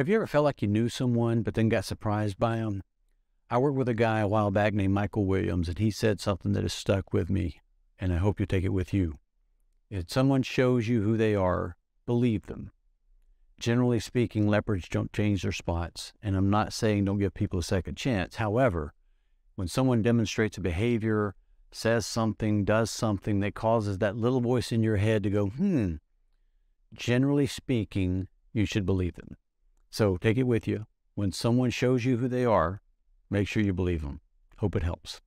Have you ever felt like you knew someone, but then got surprised by them? I worked with a guy a while back named Michael Williams, and he said something that has stuck with me, and I hope you take it with you. If someone shows you who they are, believe them. Generally speaking, leopards don't change their spots, and I'm not saying don't give people a second chance. However, when someone demonstrates a behavior, says something, does something that causes that little voice in your head to go, hmm, generally speaking, you should believe them. So take it with you. When someone shows you who they are, make sure you believe them. Hope it helps.